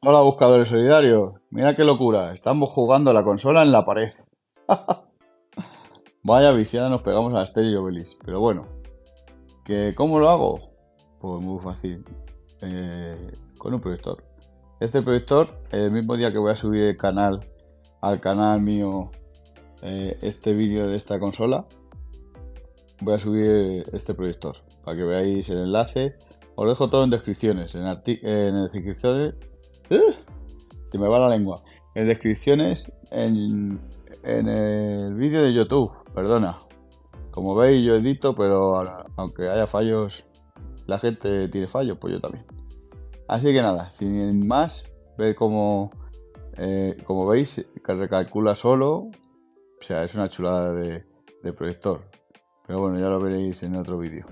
Hola buscadores solidarios, mira qué locura, estamos jugando la consola en la pared. Vaya viciada nos pegamos a Stereo Belis, pero bueno, ¿que ¿cómo lo hago? Pues muy fácil, eh, con un proyector. Este proyector, el mismo día que voy a subir el canal, al canal mío, eh, este vídeo de esta consola, voy a subir este proyector, para que veáis el enlace. Os dejo todo en descripciones, en, en descripciones se me va la lengua. En descripciones en, el vídeo de YouTube, perdona. Como veis yo edito, pero aunque haya fallos, la gente tiene fallos, pues yo también. Así que nada, sin más, ve como, eh, como veis, que recalcula solo. O sea, es una chulada de, de proyector. Pero bueno, ya lo veréis en otro vídeo.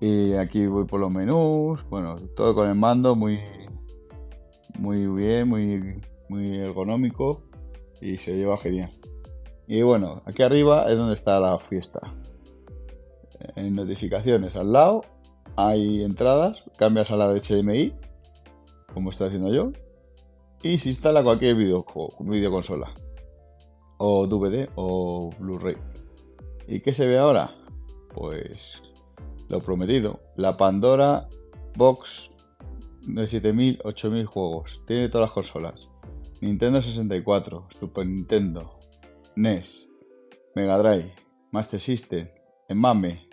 Y aquí voy por los menús, bueno, todo con el mando, muy, muy bien, muy, muy ergonómico y se lleva genial. Y bueno, aquí arriba es donde está la fiesta. En notificaciones al lado hay entradas, cambias a la de HDMI, como estoy haciendo yo, y se instala cualquier videojuego, videoconsola, o DVD o Blu-ray. ¿Y qué se ve ahora? Pues lo prometido, la Pandora Box de 7000, 8000 juegos. Tiene todas las consolas. Nintendo 64, Super Nintendo, NES, Mega Drive, Master System, Mame.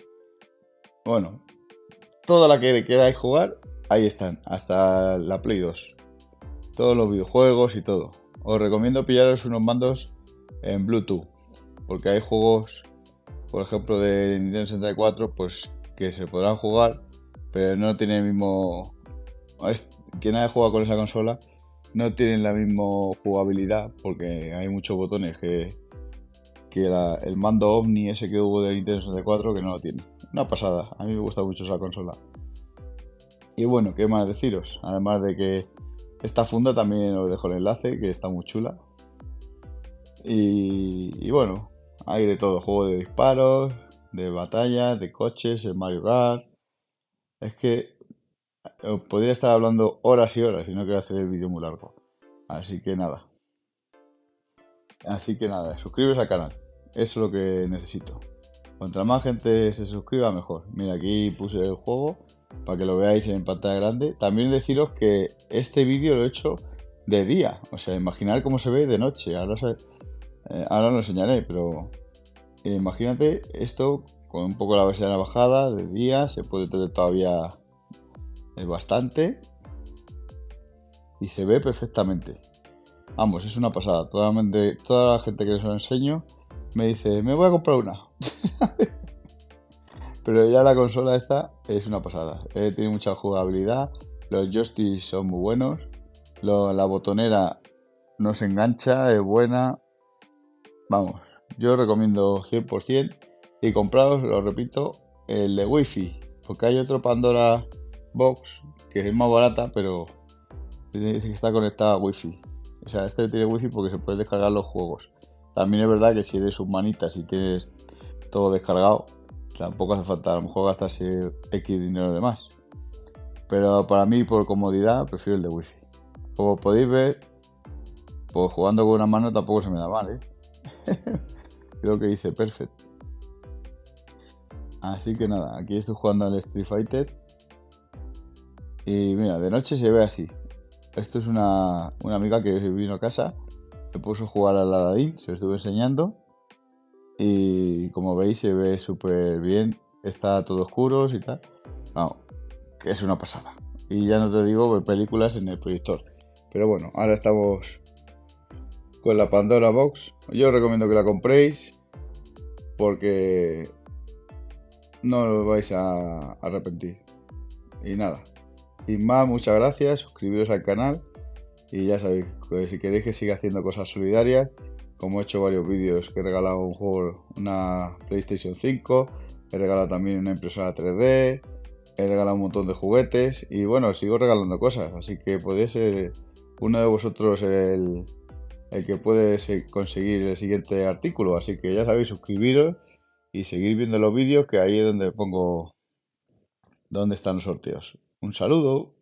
Bueno, toda la que queráis jugar, ahí están, hasta la Play 2. Todos los videojuegos y todo. Os recomiendo pillaros unos mandos en Bluetooth, porque hay juegos, por ejemplo, de Nintendo 64, pues que se podrán jugar, pero no tiene el mismo quien haya jugado con esa consola no tienen la misma jugabilidad porque hay muchos botones que, que el mando Omni ese que hubo de Nintendo 64 que no lo tiene. Una pasada, a mí me gusta mucho esa consola. Y bueno, ¿qué más deciros? Además de que esta funda también os dejo el enlace, que está muy chula. Y, bueno, hay de todo, juego de disparos, de batalla, de coches, el Mario Kart. Es que podría estar hablando horas y horas y no quiero hacer el vídeo muy largo. Así que nada. Así que nada, suscribes al canal. Eso es lo que necesito. Contra más gente se suscriba, mejor. Mira, aquí puse el juego para que lo veáis en pantalla grande. También deciros que este vídeo lo he hecho de día. O sea, imaginar cómo se ve de noche. Ahora, eh, ahora lo enseñaré, pero imagínate esto con un poco la versión bajada de día. Se puede tener todavía es bastante y se ve perfectamente. Vamos, es una pasada. Toda, toda la gente que les lo enseño me dice, me voy a comprar una. Pero ya la consola esta es una pasada. Eh, tiene mucha jugabilidad. Los joysticks son muy buenos. la botonera no se engancha, es buena. Vamos, yo recomiendo 100%. Y compraros, lo repito, el de Wi-Fi. Porque hay otro Pandora Box, que es más barata, pero está conectada a Wi-Fi. O sea, este tiene Wi-Fi porque se puede descargar los juegos. También es verdad que si eres humanita, si tienes todo descargado, tampoco hace falta a lo mejor gastarse X dinero de más. Pero para mí, por comodidad, prefiero el de Wi-Fi. Como podéis ver, pues jugando con una mano tampoco se me da mal, ¿eh? Creo que dice perfect. Así que nada, aquí estoy jugando al Street Fighter y mira, de noche se ve así. Esto es una, amiga que vino a casa, se puso a jugar al Aladdin, se lo estuve enseñando. Y como veis se ve súper bien, está todo oscuro y tal. Vamos, que es una pasada. Y ya no te digo ver películas en el proyector. Pero bueno, ahora estamos con la Pandora Box. Yo os recomiendo que la compréis porque no os vais a arrepentir. Y nada, sin más, muchas gracias, suscribiros al canal. Y ya sabéis, pues, si queréis que siga haciendo cosas solidarias, como he hecho varios vídeos que he regalado un juego, una PlayStation 5, he regalado también una impresora 3D, he regalado un montón de juguetes y bueno, sigo regalando cosas, así que podéis ser uno de vosotros el, que puede conseguir el siguiente artículo, así que ya sabéis, suscribiros y seguir viendo los vídeos que ahí es donde pongo dónde están los sorteos. Un saludo.